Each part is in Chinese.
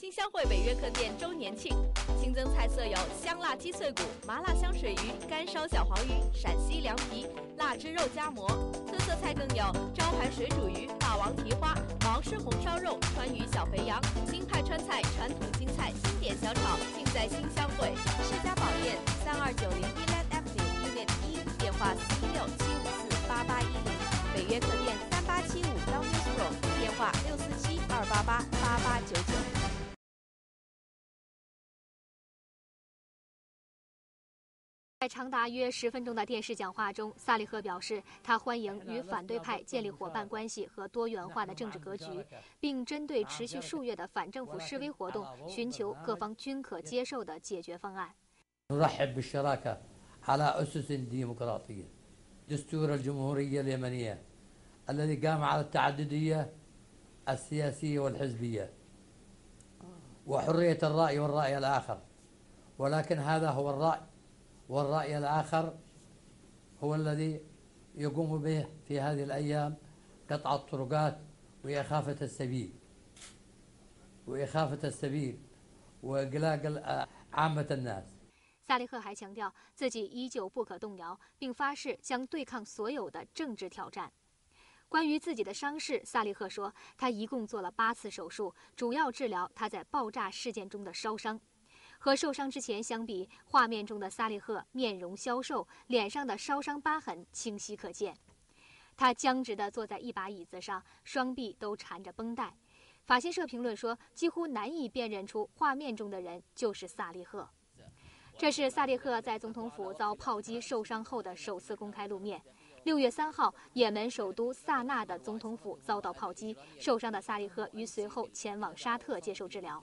新乡会北约客店周年庆，新增菜色有香辣鸡脆骨、麻辣香水鱼、干烧小黄鱼、陕西凉皮、腊汁肉夹馍。特色菜更有招牌水煮鱼、霸王蹄花、毛氏红烧肉、川渝小肥羊、新派川菜、传统京菜、经典小炒，尽在新乡会世家宝店三二九零 Eland Avenue Unit 一，电话四一六七五四八八一零。北约客店三八七五 dmw pro 电话六四七二八八八八九九。在长达约十分钟的电视讲话中，萨利赫表示，他欢迎与反对派建立伙伴关系和多元化的政治格局，并针对持续数月的反政府示威活动，寻求各方均可接受的解决方案。والرأي الآخر ولكن هذا هو الرأي والرأي الآخر هو الذي يقوم به في هذه الأيام قطع الطرقات وإخافة السبيل وإخافة السبيل وإقلاق عامة الناس 萨利赫还强调自己依旧不可动摇，并发誓将对抗所有的政治挑战。关于自己的伤势，萨利赫说，他一共做了八次手术，主要治疗他在爆炸事件中的烧伤。 和受伤之前相比，画面中的萨利赫面容消瘦，脸上的烧伤疤痕清晰可见。他僵直地坐在一把椅子上，双臂都缠着绷带。法新社评论说，几乎难以辨认出画面中的人就是萨利赫。这是萨利赫在总统府遭炮击受伤后的首次公开露面。六月三号，也门首都萨那的总统府遭到炮击，受伤的萨利赫于随后前往沙特接受治疗。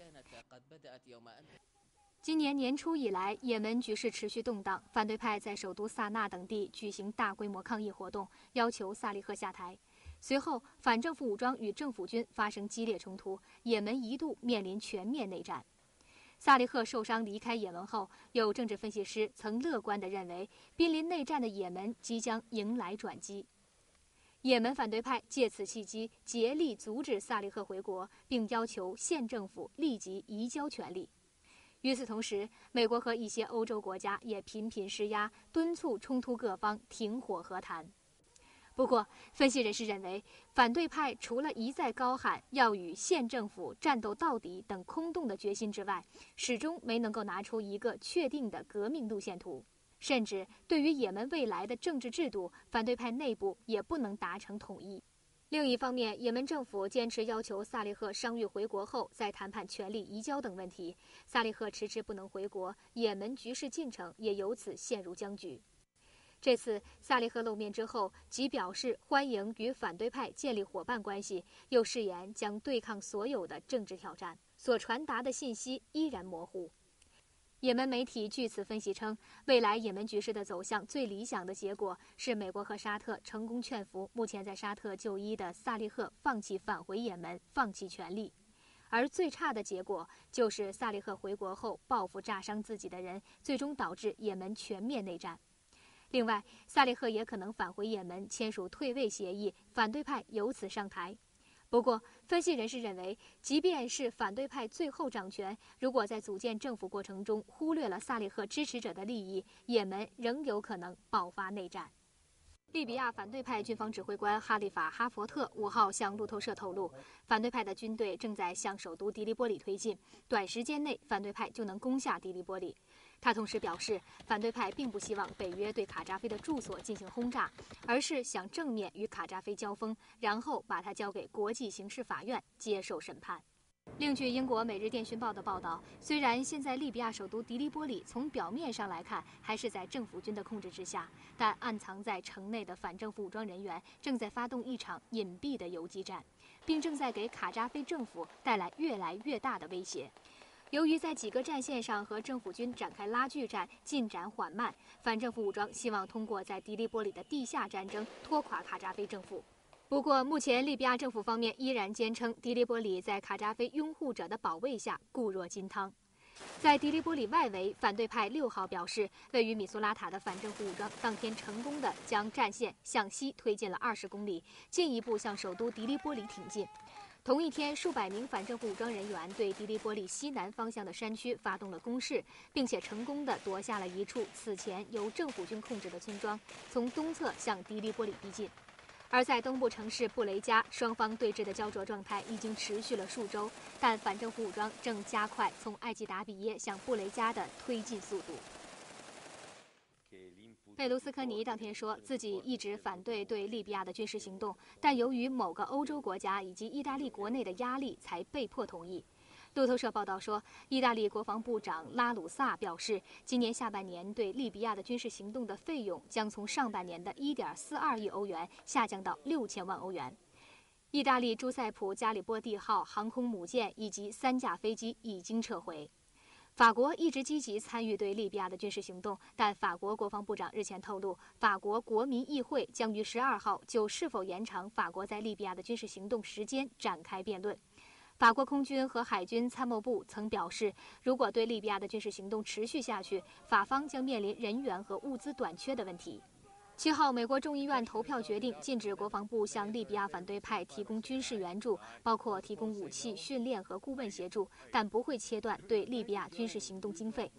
今年年初以来，也门局势持续动荡，反对派在首都萨那等地举行大规模抗议活动，要求萨利赫下台。随后，反政府武装与政府军发生激烈冲突，也门一度面临全面内战。萨利赫受伤离开也门后，有政治分析师曾乐观地认为，濒临内战的也门即将迎来转机。也门反对派借此契机竭力阻止萨利赫回国，并要求县政府立即移交权力。与此同时，美国和一些欧洲国家也频频施压，敦促冲突各方停火和谈。不过，分析人士认为，反对派除了一再高喊要与县政府战斗到底等空洞的决心之外，始终没能够拿出一个确定的革命路线图。甚至对于也门未来的政治制度，反对派内部也不能达成统一。另一方面，也门政府坚持要求萨利赫伤愈回国后再谈判权力移交等问题。萨利赫迟迟不能回国，也门局势进程也由此陷入僵局。这次萨利赫露面之后，即表示欢迎与反对派建立伙伴关系，又誓言将对抗所有的政治挑战，所传达的信息依然模糊。也门媒体据此分析称，未来也门局势的走向最理想的结果是美国和沙特成功劝服目前在沙特就医的萨利赫放弃返回也门，放弃权力；而最差的结果就是萨利赫回国后报复炸伤自己的人，最终导致也门全面内战。另外，萨利赫也可能返回也门签署退位协议，反对派由此上台。不过，分析人士认为，即便是反对派最后掌权，如果在组建政府过程中忽略了萨利赫支持者的利益，也门仍有可能爆发内战。利比亚反对派军方指挥官哈利法·哈佛特五号向路透社透露，反对派的军队正在向首都迪利波里推进，短时间内反对派就能攻下迪利波里。他同时表示，反对派并不希望北约对卡扎菲的住所进行轰炸，而是想正面与卡扎菲交锋，然后把他交给国际刑事法院接受审判。另据英国《每日电讯报》的报道，虽然现在利比亚首都迪利波里从表面上来看还是在政府军的控制之下，但暗藏在城内的反政府武装人员正在发动一场隐蔽的游击战，并正在给卡扎菲政府带来越来越大的威胁。由于在几个战线上和政府军展开拉锯战，进展缓慢，反政府武装希望通过在迪利波里的地下战争拖垮卡扎菲政府。不过，目前利比亚政府方面依然坚称迪利波里在卡扎菲拥护者的保卫下固若金汤。在迪利波里外围，反对派六号表示，位于米苏拉塔的反政府武装当天成功地将战线向西推进了二十公里，进一步向首都迪利波里挺进。同一天，数百名反政府武装人员对迪利波利西南方向的山区发动了攻势，并且成功地夺下了一处此前由政府军控制的村庄，从东侧向迪利波利逼近。而在东部城市布雷加，双方对峙的焦灼状态已经持续了数周，但反政府武装正加快从埃及达比耶向布雷加的推进速度。贝卢斯科尼当天说自己一直反对对利比亚的军事行动，但由于某个欧洲国家以及意大利国内的压力，才被迫同意。路透社报道说，意大利国防部长拉鲁萨表示，今年下半年对利比亚的军事行动的费用将从上半年的1.42亿欧元下降到6000万欧元。意大利朱塞普·加里波蒂号航空母舰以及三架飞机已经撤回。法国一直积极参与对利比亚的军事行动，但法国国防部长日前透露，法国国民议会将于十二号就是否延长法国在利比亚的军事行动时间展开辩论。法国空军和海军参谋部曾表示，如果对利比亚的军事行动持续下去，法方将面临人员和物资短缺的问题。七号，美国众议院投票决定禁止国防部向利比亚反对派提供军事援助，包括提供武器、训练和顾问协助，但不会切断对利比亚军事行动经费。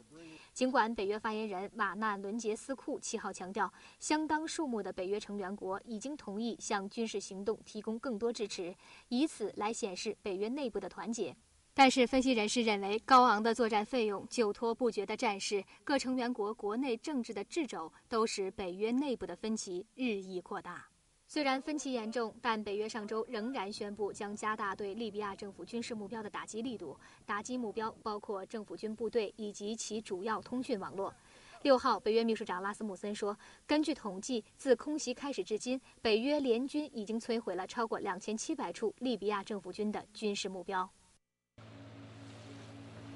尽管北约发言人瓦纳伦杰斯库七号强调，相当数目的北约成员国已经同意向军事行动提供更多支持，以此来显示北约内部的团结。但是，分析人士认为，高昂的作战费用、久拖不决的战事、各成员国国内政治的掣肘，都使北约内部的分歧日益扩大。虽然分歧严重，但北约上周仍然宣布将加大对利比亚政府军事目标的打击力度，打击目标包括政府军部队以及其主要通讯网络。六号，北约秘书长拉斯穆森说，根据统计，自空袭开始至今，北约联军已经摧毁了超过两千七百处利比亚政府军的军事目标。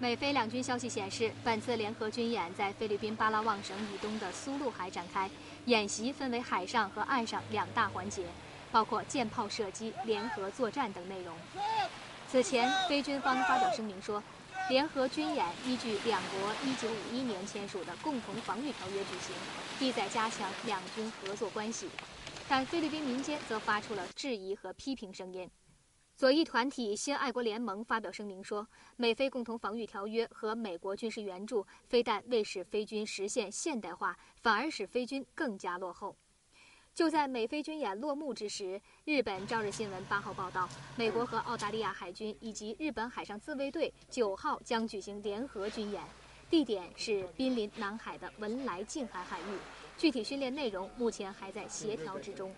美菲两军消息显示，本次联合军演在菲律宾巴拉望省以东的苏禄海展开。演习分为海上和岸上两大环节，包括舰炮射击、联合作战等内容。此前，菲军方发表声明说，联合军演依据两国1951年签署的共同防御条约举行，意在加强两军合作关系。但菲律宾民间则发出了质疑和批评声音。左翼团体新爱国联盟发表声明说，美菲共同防御条约和美国军事援助非但未使菲军实现现代化，反而使菲军更加落后。就在美菲军演落幕之时，日本朝日新闻八号报道，美国和澳大利亚海军以及日本海上自卫队九号将举行联合军演，地点是濒临南海的文莱近海海域，具体训练内容目前还在协调之中。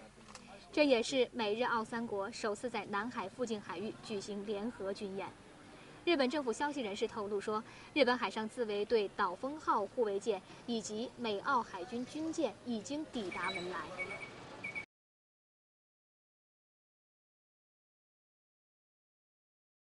这也是美日澳三国首次在南海附近海域举行联合军演。日本政府消息人士透露说，日本海上自卫队岛风号护卫舰以及美澳海军军舰已经抵达文莱。